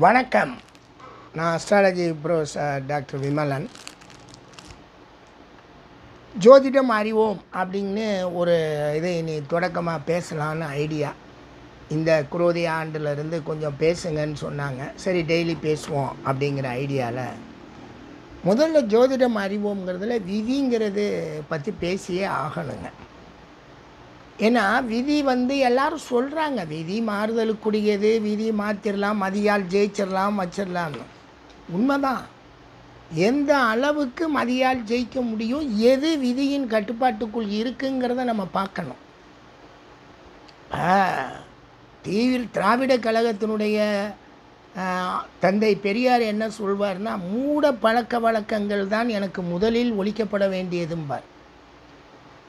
வணக்கம். நான் astrology bro doctor Vimalan. ஜோதிடம் அறிவோம் அப்படின்னு ஒரு இதை நீ தொடக்கமாக பேசலான்னு ஐடியா இந்த குரோதி ஆண்டிலிருந்து கொஞ்சம் பேசுங்கன்னு சொன்னாங்க. சரி டெய்லி பேசுவோம் அப்படிங்கிற ஐடியாவில் முதல்ல ஜோதிடம் அறிவோங்கிறதுல விதிங்கிறது பற்றி பேசியே ஆகணுங்க. ஏன்னா விதி வந்து எல்லாரும் சொல்கிறாங்க விதி மாறுதலுக்குரியது விதி மாற்றிடலாம் மதியால் ஜெயிச்சிடலாம் வச்சிடலாம்னு உண்மைதான். எந்த அளவுக்கு மதியால் ஜெயிக்க முடியும் எது விதியின் கட்டுப்பாட்டுக்குள் இருக்குங்கிறத நம்ம பார்க்கணும். தீவிர திராவிட கழகத்தினுடைய தந்தை பெரியார் என்ன சொல்வார்னா மூட பழக்க வழக்கங்கள் தான் எனக்கு முதலில் ஒழிக்கப்பட வேண்டியதும்பார்.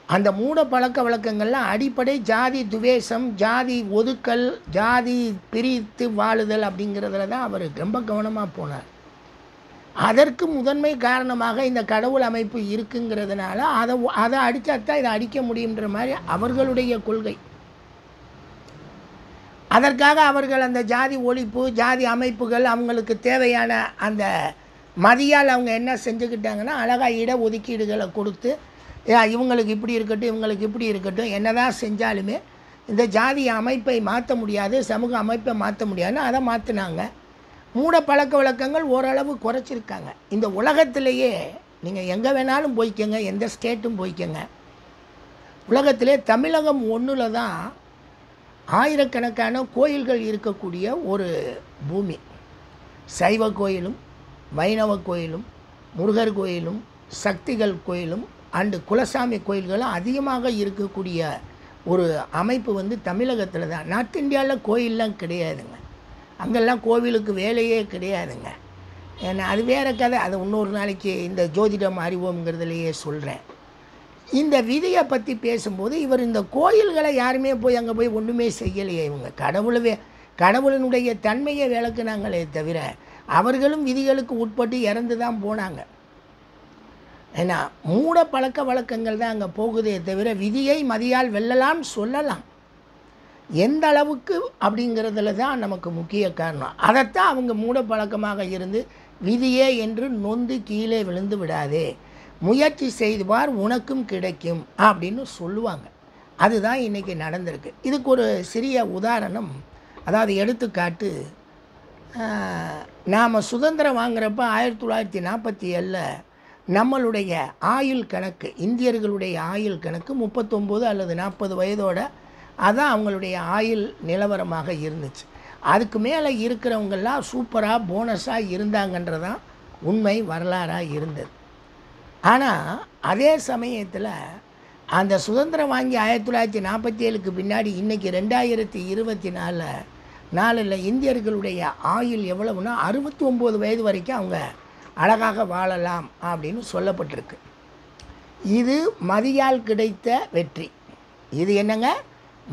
அந்த மூட பழக்க வழக்கங்கள்லாம் அடிப்படை ஜாதி துவேஷம் ஜாதி ஒதுக்கல் ஜாதி பிரித்து வாழுதல் அப்படிங்கிறதுல தான் அவர் ரொம்ப கவனமாக போனார். அதற்கு முதன்மை காரணமாக இந்த கடவுள் அமைப்பு இருக்குங்கிறதுனால அதை அதை அடித்தாத்தான் இதை அடிக்க முடியுன்ற மாதிரி அவர்களுடைய கொள்கை. அதற்காக அவர்கள் அந்த ஜாதி ஒழிப்பு ஜாதி அமைப்புகள் அவங்களுக்கு தேவையான அந்த மதியால் அவங்க என்ன செஞ்சுக்கிட்டாங்கன்னா அழகாக இட ஒதுக்கீடுகளை கொடுத்து ஏ, இவங்களுக்கு இப்படி இருக்கட்டும் இவங்களுக்கு இப்படி இருக்கட்டும் என்னதான் செஞ்சாலுமே இந்த ஜாதி அமைப்பை மாற்ற முடியாது சமூக அமைப்பை மாற்ற முடியாதுன்னு அதை மாற்றினாங்க மூட பழக்க வழக்கங்கள் ஓரளவு குறைச்சிருக்காங்க. இந்த உலகத்திலேயே நீங்கள் எங்கே வேணாலும் போய்க்கங்க எந்த ஸ்டேட்டும் போய்க்கங்க. உலகத்திலே தமிழகம் ஒன்றில் தான் ஆயிரக்கணக்கான கோயில்கள் இருக்கக்கூடிய ஒரு பூமி. சைவ கோயிலும் வைணவ கோயிலும் முருகர் கோயிலும் சக்திகள் கோயிலும் அண்டு குலசாமி கோயில்களும் அதிகமாக இருக்கக்கூடிய ஒரு அமைப்பு வந்து தமிழகத்தில் தான். நார்த் இந்தியாவில் கோயிலெலாம் கிடையாதுங்க. அங்கெல்லாம் கோவிலுக்கு வேலையே கிடையாதுங்க. ஏன்னா அது வேறு கதை. அது இன்னொரு நாளைக்கு இந்த ஜோதிடம் அறிவோங்கிறதுலையே சொல்கிறேன் இந்த விதியை பற்றி பேசும்போது இவர் இந்த கோயில்களை யாருமே போய் அங்கே போய் ஒன்றுமே செய்யலையே இவங்க. கடவுளவே கடவுளினுடைய தன்மையை விளக்குனாங்களே தவிர அவர்களும் விதிகளுக்கு உட்பட்டு இறந்து தான் போனாங்க. ஏன்னா மூட பழக்க வழக்கங்கள் தான் அங்கே போகுதே தவிர விதியை மதியால் வெல்லலாம் சொல்லலாம். எந்த அளவுக்கு அப்படிங்கிறதுல தான் நமக்கு முக்கிய காரணம். அதைத்தான் அவங்க மூட பழக்கமாக இருந்து விதியே என்று நொந்து கீழே விழுந்து விடாதே. முயற்சி செய்து பார் உனக்கும் கிடைக்கும் அப்படின்னு சொல்லுவாங்க. அதுதான் இன்றைக்கி நடந்திருக்கு. இதுக்கு ஒரு சிறிய உதாரணம். அதாவது எடுத்துக்காட்டு நாம் சுதந்திரம் வாங்குறப்ப ஆயிரத்தி தொள்ளாயிரத்தி நாற்பத்தி ஏழில் நம்மளுடைய ஆயுள் கணக்கு இந்தியர்களுடைய ஆயுள் கணக்கு முப்பத்தொம்போது அல்லது நாற்பது வயதோட அதான் அவங்களுடைய ஆயுள் நிலவரமாக இருந்துச்சு. அதுக்கு மேலே இருக்கிறவங்கெல்லாம் சூப்பராக போனஸாக இருந்தாங்கன்றதான் உண்மை வரலாறாக இருந்தது. ஆனால் அதே சமயத்தில் அந்த சுதந்திரம் வாங்கி ஆயிரத்தி தொள்ளாயிரத்தி நாற்பத்தி ஏழுக்கு பின்னாடி இன்றைக்கி ரெண்டாயிரத்தி இருபத்தி நாலில் நாலில் இந்தியர்களுடைய ஆயுள் எவ்வளவுனா அறுபத்தி ஒம்பது வயது வரைக்கும் அவங்க அழகாக வாழலாம் அப்படின்னு சொல்லப்பட்டிருக்கு. இது மதியால் கிடைத்த வெற்றி. இது என்னங்க?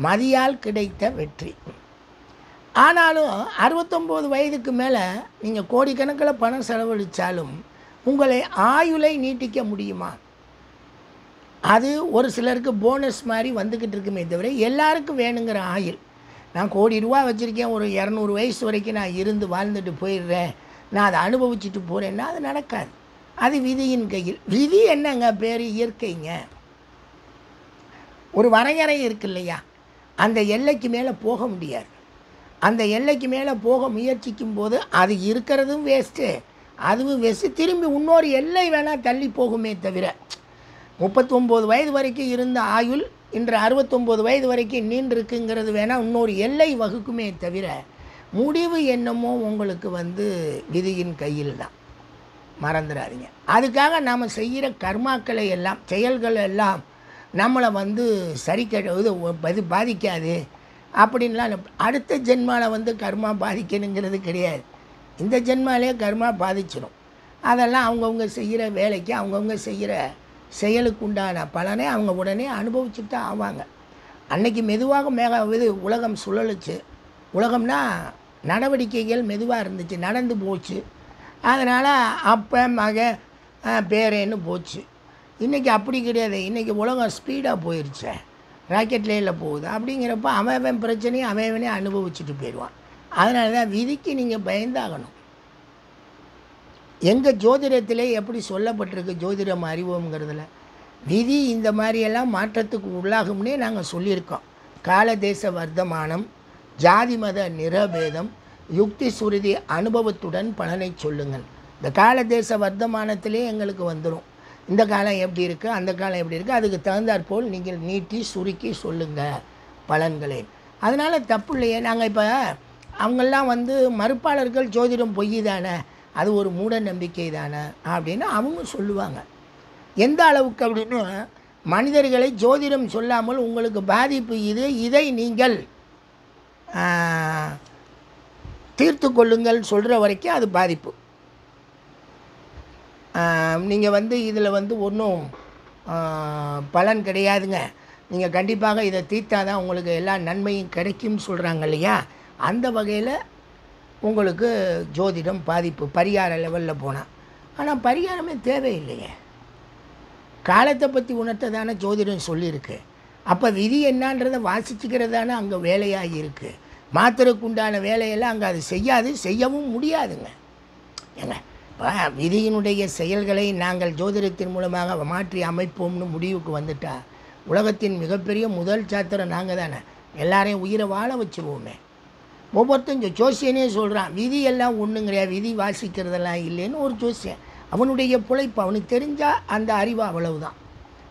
மதியால் கிடைத்த வெற்றி. ஆனாலும் அறுபத்தொம்போது வயதுக்கு மேலே நீங்கள் கோடிக்கணக்கில் பணம் செலவழித்தாலும் உங்களை ஆயுளை நீட்டிக்க முடியுமா? அது ஒரு சிலருக்கு போனஸ் மாதிரி வந்துக்கிட்டு இருக்குமே தவிர எல்லாருக்கும் வேணுங்கிற ஆயுள். நான் கோடி ரூபா வச்சுருக்கேன் ஒரு இரநூறு வயசு வரைக்கும் நான் இருந்து வாழ்ந்துட்டு போயிடுறேன். நான் அதை அனுபவிச்சுட்டு போகிறேன்னா அது நடக்காது. அது விதியின் கையில். விதி என்னங்க? பேர் இயற்கைங்க. ஒரு வரையறை இருக்கு இல்லையா? அந்த எல்லைக்கு மேலே போக முடியாது. அந்த எல்லைக்கு மேலே போக முயற்சிக்கும் போது அது இருக்கிறதும் வேஸ்ட்டு அதுவும் வேஸ்ட்டு திரும்பி இன்னொரு எல்லை வேணால் தள்ளி போகுமே தவிர முப்பத்தொம்போது வயது வரைக்கும் இருந்த ஆயுள் இன்று அறுபத்தொம்போது வயது வரைக்கும் நீண்டிருக்குங்கிறது வேணால் இன்னொரு எல்லை வகுக்குமே தவிர முடிவு என்னமோ உங்களுக்கு வந்து விதியின் கையில் தான் மறந்துடாதீங்க. அதுக்காக நாம் செய்கிற கர்மாக்களை எல்லாம் செயல்கள் எல்லாம் நம்மளை வந்து சரி இது இது பாதிக்காது. அப்படின்லாம் அடுத்த ஜென்மாவில் வந்து கர்மா பாதிக்கணுங்கிறது கிடையாது. இந்த ஜென்மாலே கர்மா பாதிச்சிடும் அதெல்லாம் அவங்கவுங்க செய்கிற வேலைக்கு அவங்கவுங்க செய்கிற செயலுக்கு உண்டான பலனை அவங்க உடனே அனுபவிச்சுட்டு தான் ஆவாங்க. அன்னைக்கு மெதுவாக மேக இது உலகம் சுழலுச்சு. உலகம்னா நடவடிக்கைகள் மெதுவாக இருந்துச்சு நடந்து போச்சு. அதனால் அப்போ மக பேரேன்னு போச்சு. இன்றைக்கி அப்படி கிடையாது. இன்றைக்கி உலகம் ஸ்பீடாக போயிடுச்சே ராக்கெட் லேயில் போகுது. அப்படிங்கிறப்ப அவன் பிரச்சனையும் அவன் அவனே அனுபவிச்சுட்டு போயிடுவான். அதனால தான் விதிக்கு நீங்கள் பயந்தாகணும். எங்கள் ஜோதிடத்திலே எப்படி சொல்லப்பட்டிருக்கு ஜோதிடம் அறிவோங்கிறதுல விதி இந்த மாதிரியெல்லாம் மாற்றத்துக்கு உள்ளாகும்னே நாங்கள் சொல்லியிருக்கோம். காலதேச வர்த்தமானம் ஜாதி மத நிறபேதம் யுக்தி சுருதி அனுபவத்துடன் பலனை சொல்லுங்கள். இந்த கால தேச வர்த்தமானத்திலே எங்களுக்கு வந்துடும் இந்த காலம் எப்படி இருக்குது அந்த காலம் எப்படி இருக்குது அதுக்கு தகுந்தாற்போல் நீங்கள் நீட்டி சுருக்கி சொல்லுங்கள் பலன்களை. அதனால் தப்பு இல்லையே. நாங்கள் இப்போ அவங்கெல்லாம் வந்து மறுப்பாளர்கள் ஜோதிடம் பொய் தானே? அது ஒரு மூட நம்பிக்கை தானே? அப்படின்னு அவங்க சொல்லுவாங்க. எந்த அளவுக்கு அப்படின்னு மனிதர்களை ஜோதிடம் சொல்லாமல் உங்களுக்கு பாதிப்பு இது இதை நீங்கள் தீர்த்து கொள்ளுங்கள் சொல்கிற வரைக்கும் அது பாதிப்பு. நீங்கள் வந்து இதில் வந்து ஒன்றும் பலன் கிடையாதுங்க. நீங்கள் கண்டிப்பாக இதை தீர்த்தா தான் உங்களுக்கு எல்லா நன்மையும் கிடைக்கும்னு சொல்கிறாங்க இல்லையா? அந்த வகையில் உங்களுக்கு ஜோதிடம் பாதிப்பு பரிகார லெவலில் போனால் ஆனால் பரிகாரமே தேவையில்லையே. காலத்தை பற்றி உணர்த்த தானே ஜோதிடம் சொல்லியிருக்கு. அப்போ விதி என்னன்றதை வாசிச்சுக்கிறது தானே அங்கே வேலையாக இருக்குது மாத்திரைக்குண்டான வேலையெல்லாம் அங்கே அது செய்யாது செய்யவும் முடியாதுங்க. ஏங்க இப்போ விதியினுடைய செயல்களை நாங்கள் ஜோதிடத்தின் மூலமாக மாற்றி அமைப்போம்னு முடிவுக்கு வந்துட்டா உலகத்தின் மிகப்பெரிய முதல் சாத்திரம் நாங்கள் தானே. எல்லாரையும் உயிரை வாழ வச்சுருவோமே. ஒவ்வொருத்தரும் ஜோசியனே சொல்கிறான் விதி எல்லாம் ஒன்றும் கிடையாது விதி வாசிக்கிறதெல்லாம் இல்லைன்னு ஒரு ஜோசியன். அவனுடைய பிழைப்பு அவனுக்கு தெரிஞ்சால் அந்த அறிவு அவ்வளவுதான்.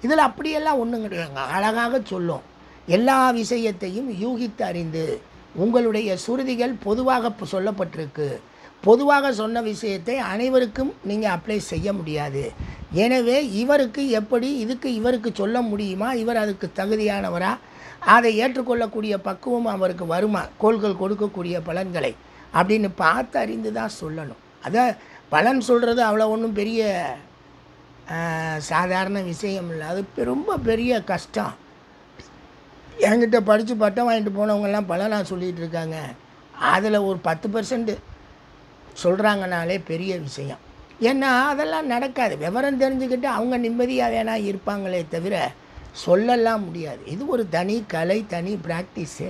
இதில் அப்படியெல்லாம் ஒன்றும் கிடையாதுங்க அழகாக சொல்லும். எல்லா விஷயத்தையும் யூகித்து அறிந்து உங்களுடைய சுருதிகள் பொதுவாக சொல்லப்பட்டிருக்கு. பொதுவாக சொன்ன விஷயத்தை அனைவருக்கும் நீங்கள் அப்ளை செய்ய முடியாது. எனவே இவருக்கு எப்படி இதுக்கு இவருக்கு சொல்ல முடியுமா? இவர் அதுக்கு தகுதியானவரா? அதை ஏற்றுக்கொள்ளக்கூடிய பக்குவம் அவருக்கு வருமா? கோள்கள் கொடுக்கக்கூடிய பலன்களை அப்படின்னு பார்த்து அறிந்து தான் சொல்லணும். அதை பலன் சொல்கிறது அவ்வளோ ஒன்றும் பெரிய சாதாரண விஷயம் இல்லை. அது ரொம்ப பெரிய கஷ்டம். என்கிட்ட படித்து பட்டம் வாங்கிட்டு போனவங்கெல்லாம் பலனாக சொல்லிகிட்டு இருக்காங்க அதில் ஒரு பத்து பர்சன்ட் சொல்கிறாங்கனாலே பெரிய விஷயம். ஏன்னா அதெல்லாம் நடக்காது. விவரம் தெரிஞ்சுக்கிட்டு அவங்க நிம்மதியாக வேணா இருப்பாங்களே தவிர சொல்லலாம் முடியாது. இது ஒரு தனி கலை தனி ப்ராக்டிஸு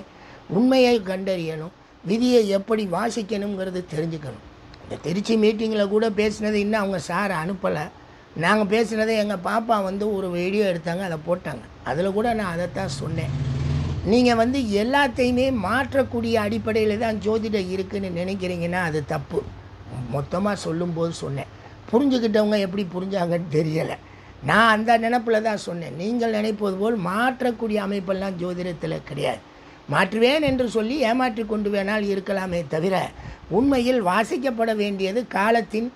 உண்மையை கண்டறியணும். விதியை எப்படி வாசிக்கணுங்கிறது தெரிஞ்சுக்கணும். இந்த திருச்சி மீட்டிங்கில் கூட பேசினது இன்னும் அவங்க சார் அனுப்பலை. நாங்கள் பேசினதை எங்கள் பாப்பா வந்து ஒரு வீடியோ எடுத்தாங்க அதை போட்டாங்க. அதில் கூட நான் அதைத்தான் சொன்னேன். நீங்கள் வந்து எல்லாத்தையுமே மாற்றக்கூடிய அடிப்படையில் தான் ஜோதிடம் இருக்குதுன்னு நினைக்கிறீங்கன்னா அது தப்பு. மொத்தமாக சொல்லும்போது சொன்னேன். புரிஞ்சுக்கிட்டவங்க எப்படி புரிஞ்சாங்கன்னு தெரியலை. நான் அந்த நினப்பில் தான் சொன்னேன். நீங்கள் நினைப்பது போல் மாற்றக்கூடிய அமைப்பெல்லாம் ஜோதிடத்தில் கிடையாது. மாற்றுவேன் என்று சொல்லி ஏமாற்றி கொண்டு வேணால் இருக்கலாமே தவிர உண்மையில் வாசிக்கப்பட வேண்டியது காலத்தின்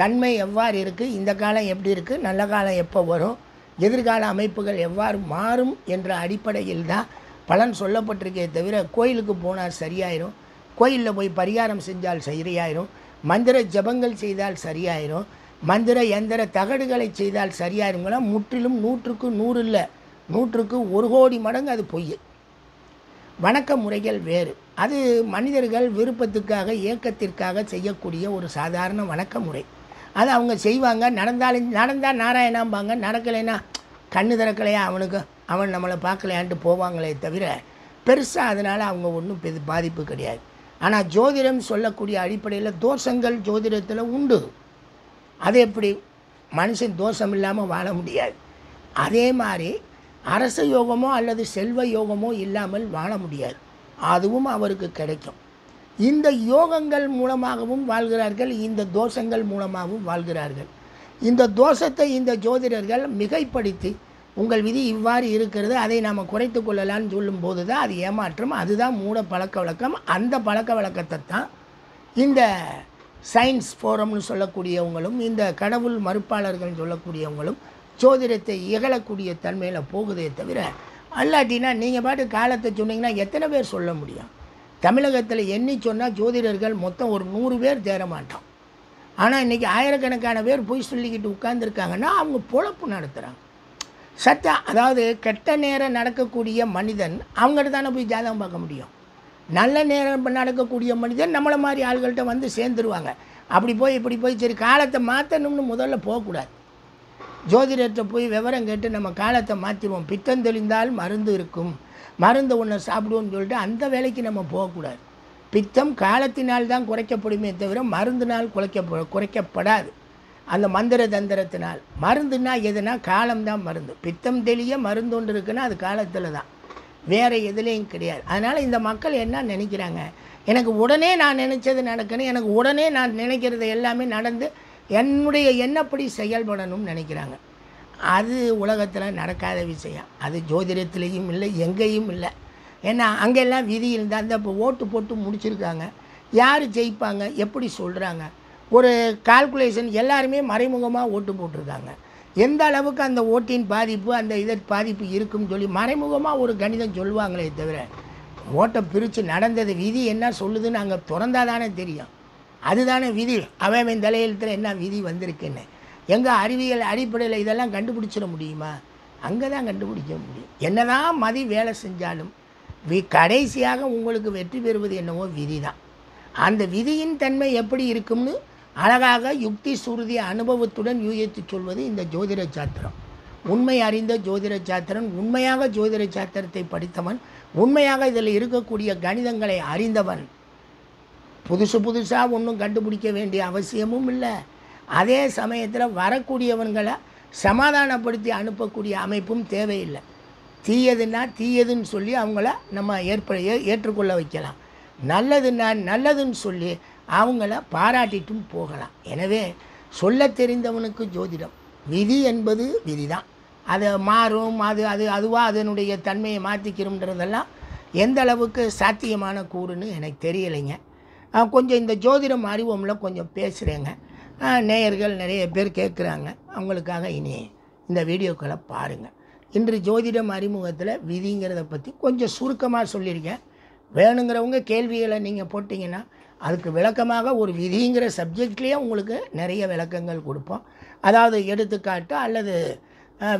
தன்மை எவ்வாறு இருக்குது இந்த காலம் எப்படி இருக்குது நல்ல காலம் எப்போ வரும் எதிர்கால அமைப்புகள் எவ்வாறு மாறும் என்ற அடிப்படையில் தான் பலன் சொல்லப்பட்டிருக்கே தவிர கோயிலுக்கு போனால் சரியாயிரும். கோயிலில் போய் பரிகாரம் செஞ்சால் சரியாயிரும். மந்திர ஜபங்கள் செய்தால் சரியாயிரும். மந்திர எந்திர தகடுகளை செய்தால் சரியாயிருங்களா முற்றிலும் நூற்றுக்கு நூறு இல்லை. நூற்றுக்கு ஒரு கோடி மடங்கு அது பொய். வணக்க முறைகள் வேறு. அது மனிதர்கள் விருப்பத்துக்காக இயக்கத்திற்காக செய்யக்கூடிய ஒரு சாதாரண வணக்க முறை. அது அவங்க செய்வாங்க. நடந்தாலும் நடந்தால் நாராயணாம்பாங்க. நடக்கலைன்னா கண்ணு திறக்கலையா? அவனுக்கு அவன் நம்மளை பார்க்கலையான்ட்டு போவாங்களே தவிர பெருசாக அதனால் அவங்க ஒன்றும் பெரு பாதிப்பு கிடையாது. ஆனால் ஜோதிடம் சொல்லக்கூடிய அடிப்படையில் தோஷங்கள் ஜோதிடத்தில் உண்டு. அது எப்படி? மனுஷன் தோஷம் இல்லாமல் வாழ முடியாது. அதே மாதிரி அரச யோகமோ அல்லது செல்வ யோகமோ இல்லாமல் வாழ முடியாது. அதுவும் அவருக்கு கிடைக்கும். இந்த யோகங்கள் மூலமாகவும் வாழ்கிறார்கள் இந்த தோஷங்கள் மூலமாகவும் வாழ்கிறார்கள். இந்த தோஷத்தை இந்த ஜோதிடர்கள் மிகைப்படுத்தி உங்கள் விதி இவ்வாறு இருக்கிறது அதை நாம் குறைத்து கொள்ளலான்னு சொல்லும்போது தான் அது ஏமாற்றம். அதுதான் மூட பழக்க வழக்கம். அந்த பழக்க வழக்கத்தை தான் இந்த சயின்ஸ் ஃபோரம்னு சொல்லக்கூடியவங்களும் இந்த கடவுள் மறுப்பாளர்கள் சொல்லக்கூடியவங்களும் ஜோதிடத்தை இகழக்கூடிய தன்மையில் போகுதே தவிர அல்லாட்டினா நீங்கள் பாட்டு காலத்தை சொன்னீங்கன்னா எத்தனை பேர் சொல்ல முடியும்? தமிழகத்தில் எண்ணி சொன்னால் ஜோதிடர்கள் மொத்தம் ஒரு நூறு பேர் தேர மாட்டோம். ஆனால் இன்றைக்கி ஆயிரக்கணக்கான பேர் போய் சொல்லிக்கிட்டு உட்கார்ந்துருக்காங்கன்னா அவங்க பொழப்பு நடத்துகிறாங்க சத்தா அதாவது கெட்ட நேரம் நடக்கக்கூடிய மனிதன் அவங்கள்ட்ட தானே போய் ஜாதகம் பார்க்க முடியும். நல்ல நேரம் நடக்கக்கூடிய மனிதன் நம்மளை மாதிரி ஆள்கள்ட்ட வந்து சேர்ந்துருவாங்க. அப்படி போய் இப்படி போய் சரி காலத்தை மாற்றணும்னு முதல்ல போகக்கூடாது. ஜோதிடர்கிட்ட போய் விவரம் கேட்டு நம்ம காலத்தை மாற்றிடுவோம் பித்தம் தெளிந்தால் மருந்து இருக்கும். மருந்து ஒன்று சாப்பிடுவோம்னு சொல்லிட்டு அந்த வேலைக்கு நம்ம போகக்கூடாது. பித்தம் காலத்தினால் தான் குறைக்கப்படுமே தவிர மருந்தினால் குறைக்க குறைக்கப்படாது. அந்த மந்திர தந்திரத்தினால் மருந்துனா எதுனா காலம்தான் மருந்து. பித்தம் தெளிய மருந்து ஒன்று இருக்குன்னா அது காலத்தில் தான் வேறு எதுலேயும் கிடையாது. அதனால் இந்த மக்கள் என்ன நினைக்கிறாங்க? எனக்கு உடனே நான் நினச்சது நடக்கணும். எனக்கு உடனே நான் நினைக்கிறது எல்லாமே நடந்து என்னுடைய எண்ணப்படி செயல்படணும்னு நினைக்கிறாங்க. அது உலகத்தில் நடக்காத விஷயம். அது ஜோதிடத்துலேயும் இல்லை எங்கேயும் இல்லை. ஏன்னா அங்கெல்லாம் விதி இருந்தால் அந்த இப்போ ஓட்டு போட்டு முடிச்சிருக்காங்க. யார் ஜெயிப்பாங்க? எப்படி சொல்கிறாங்க ஒரு கால்குலேஷன் எல்லாருமே மறைமுகமாக ஓட்டு போட்டிருக்காங்க. எந்த அளவுக்கு அந்த ஓட்டின் பாதிப்பு அந்த இதன் பாதிப்பு இருக்குன்னு சொல்லி மறைமுகமாக ஒரு கணிதம் சொல்லுவாங்களே தவிர ஓட்டை பிரித்து நடந்தது விதி என்ன சொல்லுதுன்னு அங்கே திறந்தால் தானே தெரியும். அதுதானே விதி. அவன் தலையெழுத்தில் என்ன விதி வந்திருக்குன்னு. எங்கள் அறிவியல் அடிப்படையில் இதெல்லாம் கண்டுபிடிச்சிட முடியுமா? அங்கே தான் கண்டுபிடிக்க முடியும். என்னதான் மதி வேலை செஞ்சாலும் வி கடைசியாக உங்களுக்கு வெற்றி பெறுவது என்னவோ விதி தான் அந்த விதியின் தன்மை எப்படி இருக்கும்னு அழகாக யுக்தி சுருதி அனுபவத்துடன் யூகித்து சொல்வது இந்த ஜோதிட சாத்திரம். உண்மை அறிந்த ஜோதிட சாத்திரன் உண்மையாக ஜோதிட சாத்திரத்தை படித்தவன் உண்மையாக இதில் இருக்கக்கூடிய கணிதங்களை அறிந்தவன். புதுசு புதுசாக ஒன்றும் கண்டுபிடிக்க வேண்டிய அவசியமும் இல்லை. அதே சமயத்தில் வரக்கூடியவன்களை சமாதானப்படுத்தி அனுப்பக்கூடிய அமைப்பும் தேவையில்லை. தீயதுன்னா தீயதுன்னு சொல்லி அவங்கள நம்ம ஏற்ப ஏற்றுக்கொள்ள வைக்கலாம். நல்லதுன்னா நல்லதுன்னு சொல்லி அவங்கள பாராட்டிட்டும் போகலாம். எனவே சொல்ல தெரிந்தவனுக்கு ஜோதிடம். விதி என்பது விதி தான் அது மாறும் அது அது அதுவாக அதனுடைய தன்மையை மாற்றிக்கிறோம்ன்றதெல்லாம் எந்த அளவுக்கு சாத்தியமான கூறுன்னு எனக்கு தெரியலைங்க. கொஞ்சம் இந்த ஜோதிடம் அறிவோம்ல கொஞ்சம் பேசுகிறேங்க நேயர்கள் நிறைய பேர் கேட்குறாங்க. அவங்களுக்காக இனி இந்த வீடியோக்களை பாருங்கள் இன்று ஜோதிடம் அறிமுகத்தில் விதிங்கிறத பற்றி கொஞ்சம் சுருக்கமாக சொல்லியிருக்கேன். வேணுங்கிறவங்க கேள்விகளை நீங்கள் போட்டிங்கன்னா அதுக்கு விளக்கமாக ஒரு விதிங்கிற சப்ஜெக்ட்லேயே உங்களுக்கு நிறைய விளக்கங்கள் கொடுப்போம். அதாவது எடுத்துக்காட்டு அல்லது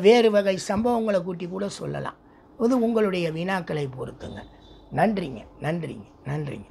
வேறு வகை சம்பவங்களை கூட்டி கூட சொல்லலாம். இது உங்களுடைய வினாக்களை பொறுத்துங்க. நன்றிங்க நன்றிங்க நன்றிங்க.